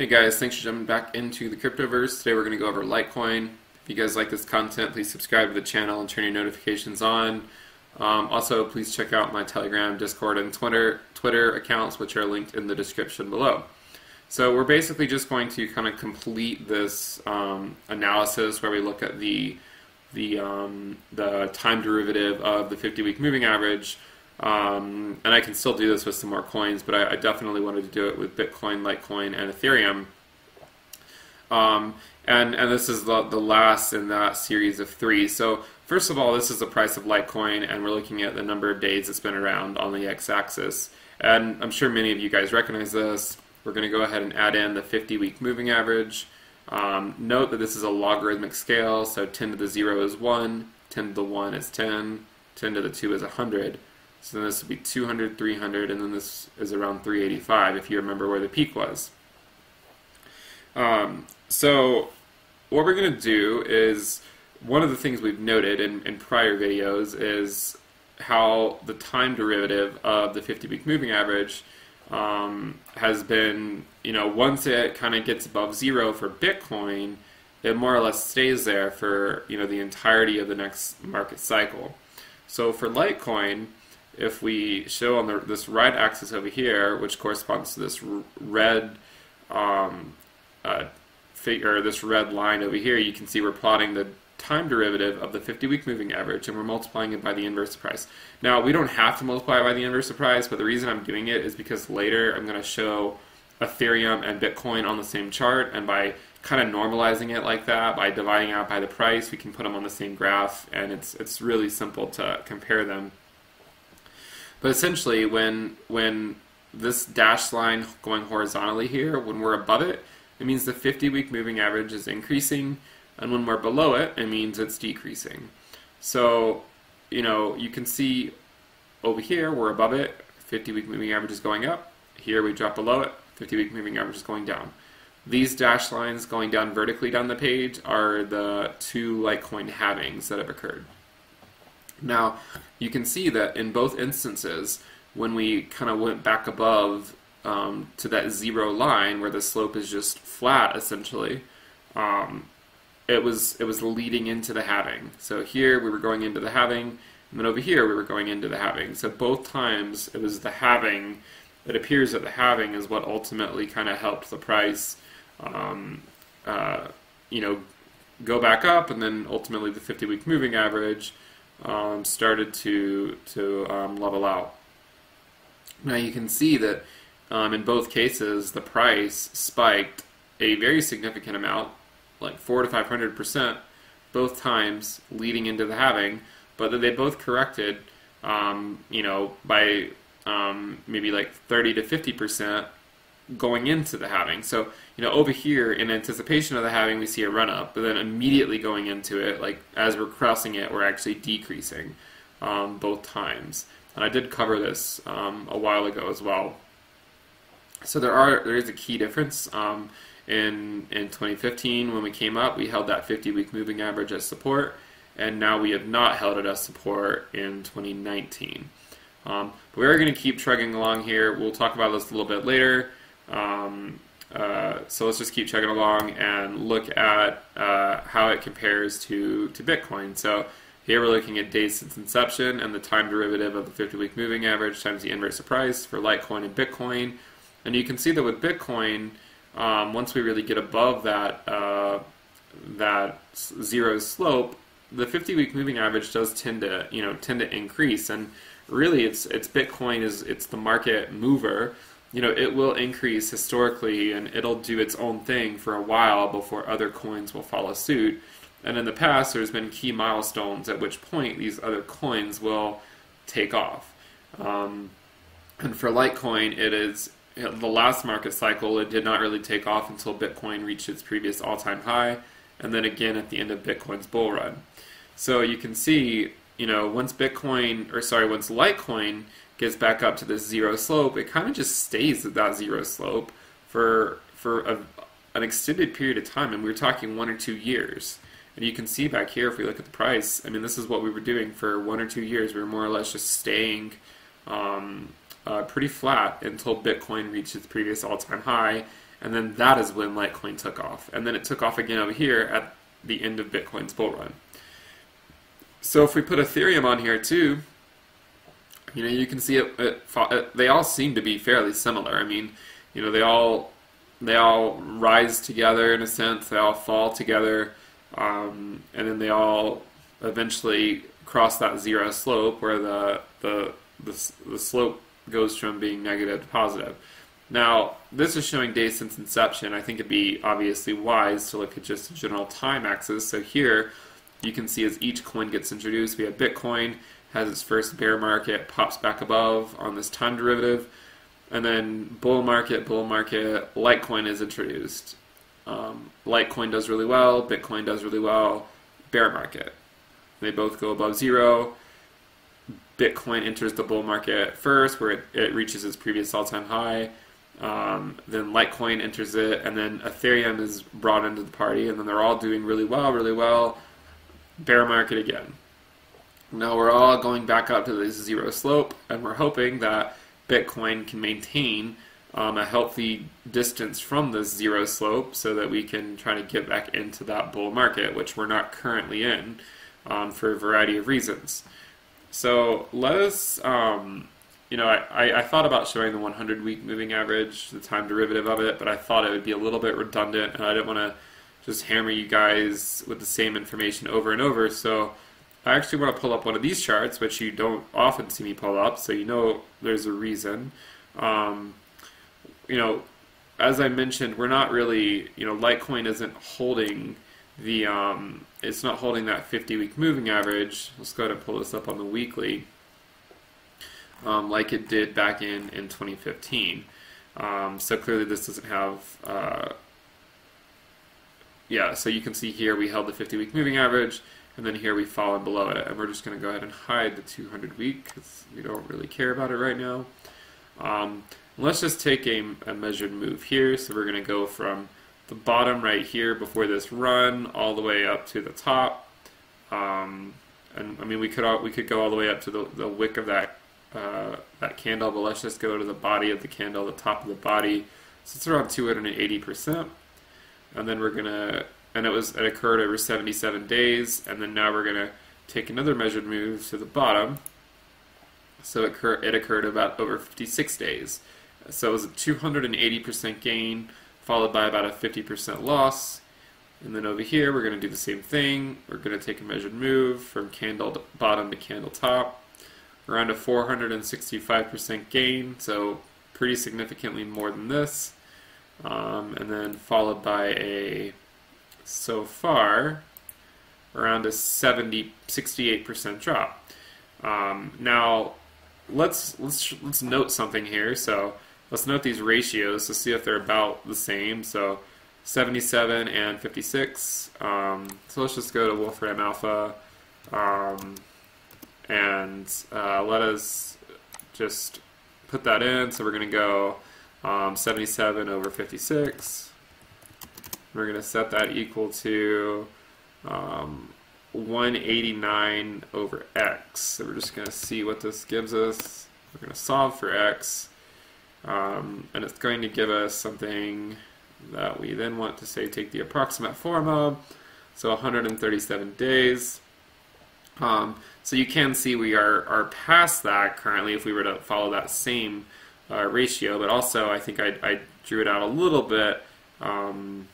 Hey guys, thanks for jumping back into the cryptoverse. Today we're going to go over Litecoin. If you guys like this content, please subscribe to the channel and turn your notifications on. Um, also, please check out my Telegram, Discord, and Twitter Twitter accounts, which are linked in the description below. So we're basically just going to kind of complete this um, analysis where we look at the the um, the time derivative of the 50-week moving average um, and I can still do this with some more coins, but I, I definitely wanted to do it with Bitcoin, Litecoin, and Ethereum. Um, and, and this is the, the last in that series of three. So first of all, this is the price of Litecoin, and we're looking at the number of days it's been around on the x-axis. And I'm sure many of you guys recognize this. We're going to go ahead and add in the 50-week moving average. Um, note that this is a logarithmic scale, so 10 to the 0 is 1, 10 to the 1 is 10, 10 to the 2 is 100. So then this would be 200, 300, and then this is around 385 if you remember where the peak was. Um, so what we're going to do is one of the things we've noted in, in prior videos is how the time derivative of the 50-week moving average um, has been, you know, once it kind of gets above zero for Bitcoin, it more or less stays there for, you know, the entirety of the next market cycle. So for Litecoin, if we show on the, this right axis over here, which corresponds to this red um, uh, figure, this red line over here, you can see we're plotting the time derivative of the 50-week moving average, and we're multiplying it by the inverse price. Now, we don't have to multiply by the inverse price, but the reason I'm doing it is because later I'm going to show Ethereum and Bitcoin on the same chart, and by kind of normalizing it like that, by dividing out by the price, we can put them on the same graph, and it's it's really simple to compare them. But essentially, when when this dashed line going horizontally here, when we're above it, it means the 50-week moving average is increasing, and when we're below it, it means it's decreasing. So, you know, you can see over here, we're above it, 50-week moving average is going up. Here we drop below it, 50-week moving average is going down. These dashed lines going down vertically down the page are the two Litecoin halvings that have occurred. Now, you can see that in both instances, when we kind of went back above um, to that zero line where the slope is just flat, essentially, um, it was it was leading into the halving. So here we were going into the halving, and then over here we were going into the halving. So both times it was the halving. It appears that the halving is what ultimately kind of helped the price, um, uh, you know, go back up, and then ultimately the 50-week moving average um, started to to um, level out. Now you can see that um, in both cases the price spiked a very significant amount, like four to five hundred percent, both times leading into the halving, but that they both corrected, um, you know, by um, maybe like thirty to fifty percent going into the halving. So, you know, over here in anticipation of the halving, we see a run up, but then immediately going into it, like as we're crossing it, we're actually decreasing um, both times. And I did cover this um, a while ago as well. So there are there is a key difference. Um, in in 2015, when we came up, we held that 50-week moving average as support, and now we have not held it as support in 2019. Um, but we are going to keep trugging along here. We'll talk about this a little bit later. Um, uh, so let's just keep chugging along and look at uh, how it compares to, to Bitcoin. So here we're looking at days since inception and the time derivative of the 50-week moving average times the inverse of price for Litecoin and Bitcoin. And you can see that with Bitcoin, um, once we really get above that uh, that zero slope, the 50-week moving average does tend to you know tend to increase. And really, it's it's Bitcoin is it's the market mover you know, it will increase historically and it'll do its own thing for a while before other coins will follow suit. And in the past, there's been key milestones at which point these other coins will take off. Um, and for Litecoin, it is the last market cycle, it did not really take off until Bitcoin reached its previous all time high, and then again at the end of Bitcoin's bull run. So you can see, you know, once Bitcoin, or sorry, once Litecoin gets back up to this zero slope, it kind of just stays at that zero slope for for a, an extended period of time, and we are talking one or two years. And you can see back here, if we look at the price, I mean, this is what we were doing for one or two years. We were more or less just staying um, uh, pretty flat until Bitcoin reached its previous all-time high, and then that is when Litecoin took off, and then it took off again over here at the end of Bitcoin's bull run. So if we put Ethereum on here too, you know, you can see it, it, it, They all seem to be fairly similar. I mean, you know, they all they all rise together in a sense. They all fall together, um, and then they all eventually cross that zero slope where the the the, the slope goes from being negative to positive. Now, this is showing days since inception. I think it'd be obviously wise to look at just a general time axis. So here, you can see as each coin gets introduced, we have Bitcoin has its first bear market, pops back above on this time derivative, and then bull market, bull market, Litecoin is introduced. Um, Litecoin does really well, Bitcoin does really well, bear market. They both go above zero. Bitcoin enters the bull market first, where it, it reaches its previous all time high. Um, then Litecoin enters it, and then Ethereum is brought into the party, and then they're all doing really well, really well. Bear market again. Now we're all going back up to this zero slope, and we're hoping that Bitcoin can maintain um, a healthy distance from this zero slope so that we can try to get back into that bull market, which we're not currently in um, for a variety of reasons. So let us, um, you know, I, I thought about showing the 100 week moving average, the time derivative of it, but I thought it would be a little bit redundant and I didn't want to just hammer you guys with the same information over and over. So I actually want to pull up one of these charts, which you don't often see me pull up, so you know there's a reason. Um, you know, as I mentioned, we're not really, you know, Litecoin isn't holding the, um, it's not holding that 50 week moving average. Let's go ahead and pull this up on the weekly, um, like it did back in, in 2015. Um, so clearly this doesn't have, uh, yeah, so you can see here we held the 50 week moving average and then here we fall in below it. And we're just going to go ahead and hide the 200 week because we don't really care about it right now. Um, let's just take a, a, measured move here. So we're going to go from the bottom right here before this run all the way up to the top. Um, and I mean, we could all, we could go all the way up to the, the wick of that uh, that candle, but let's just go to the body of the candle, the top of the body. So it's around 280 percent, and then we're gonna and it was it occurred over 77 days, and then now we're going to take another measured move to the bottom. So it, occur, it occurred about over 56 days. So it was a 280% gain, followed by about a 50% loss. And then over here, we're going to do the same thing. We're going to take a measured move from candle to bottom to candle top, around a 465% gain, so pretty significantly more than this. Um, and then followed by a so far around a 70 68% drop. Um, now let's let's let's note something here. So let's note these ratios to see if they're about the same. So 77 and 56. Um, so let's just go to Wolfram Alpha um, and uh, let us just put that in. So we're going to go um, 77 over 56. We're going to set that equal to um, 189 over x. So we're just going to see what this gives us. We're going to solve for x. Um, and it's going to give us something that we then want to say take the approximate form of. So 137 days. Um, so you can see we are, are past that currently if we were to follow that same uh, ratio, but also I think I, I, drew it out a little bit um,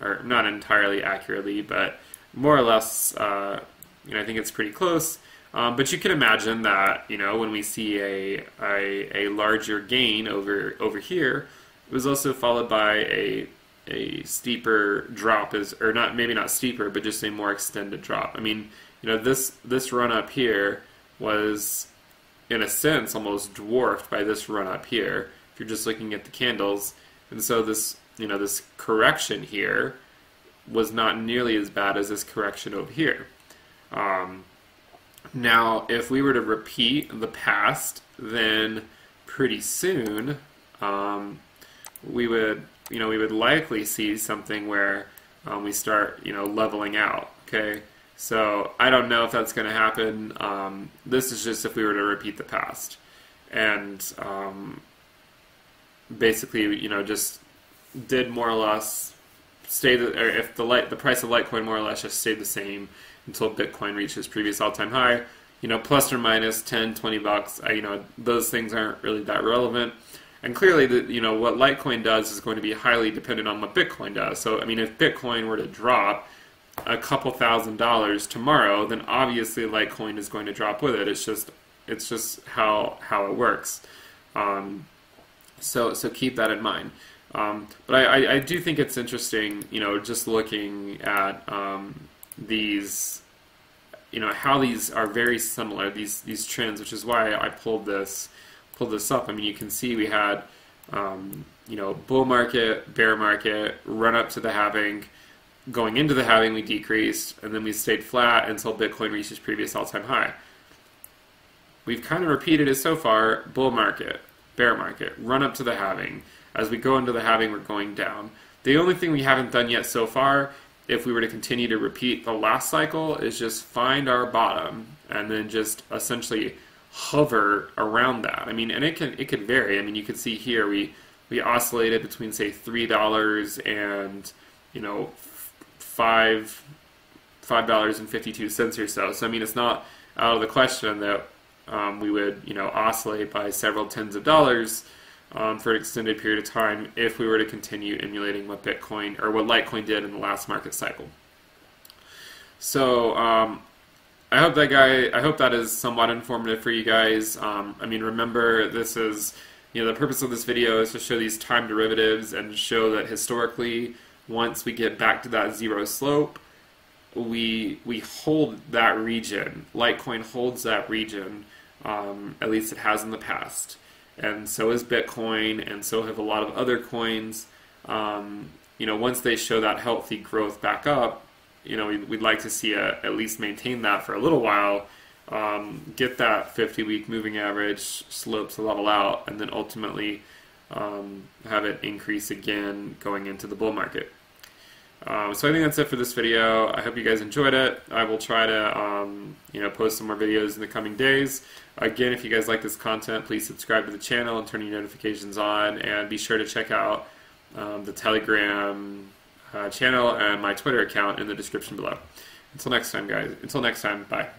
or not entirely accurately, but more or less, uh, you know, I think it's pretty close. Um, but you can imagine that, you know, when we see a, a, a larger gain over over here, it was also followed by a a steeper drop is or not maybe not steeper but just a more extended drop i mean you know this this run up here was in a sense almost dwarfed by this run up here if you're just looking at the candles and so this you know, this correction here was not nearly as bad as this correction over here. Um, now, if we were to repeat the past, then pretty soon um, we would, you know, we would likely see something where um, we start, you know, leveling out. Okay, so I don't know if that's going to happen. Um, this is just if we were to repeat the past, and um, basically, you know, just did more or less stay the, or if the light the price of Litecoin more or less just stayed the same until Bitcoin reaches previous all-time high, you know, plus or minus 10, 20 bucks, I, you know, those things aren't really that relevant. And clearly, the, you know, what Litecoin does is going to be highly dependent on what Bitcoin does. So, I mean, if Bitcoin were to drop a couple thousand dollars tomorrow, then obviously Litecoin is going to drop with it. It's just, it's just how how it works. Um, so, so keep that in mind. Um, but I, I, do think it's interesting, you know, just looking at um, these, you know, how these are very similar, these these trends, which is why I pulled this pulled this up. I mean, you can see we had, um, you know, bull market, bear market, run up to the halving. Going into the halving, we decreased, and then we stayed flat until Bitcoin reached its previous all-time high. We've kind of repeated it so far: bull market, bear market, run up to the halving. As we go into the halving, we're going down. The only thing we haven't done yet so far, if we were to continue to repeat the last cycle, is just find our bottom and then just essentially hover around that. I mean, and it can it could vary. I mean, you can see here we we oscillated between say three dollars and you know five five dollars and fifty two cents or so. So I mean, it's not out of the question that um, we would you know oscillate by several tens of dollars. Um, for an extended period of time, if we were to continue emulating what Bitcoin or what Litecoin did in the last market cycle. So um, I hope that guy. I hope that is somewhat informative for you guys. Um, I mean, remember this is you know the purpose of this video is to show these time derivatives and show that historically, once we get back to that zero slope, we we hold that region. Litecoin holds that region. Um, at least it has in the past, and so is Bitcoin, and so have a lot of other coins. Um, you know, once they show that healthy growth back up, you know, we'd, we'd like to see a, at least maintain that for a little while, um, get that 50 week moving average slopes level out, and then ultimately um, have it increase again going into the bull market. Um, so I think that's it for this video. I hope you guys enjoyed it. I will try to um, you know post some more videos in the coming days. Again, if you guys like this content, please subscribe to the channel and turn your notifications on, and be sure to check out um, the Telegram uh, channel and my Twitter account in the description below. Until next time, guys. Until next time, bye.